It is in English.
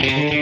Bye.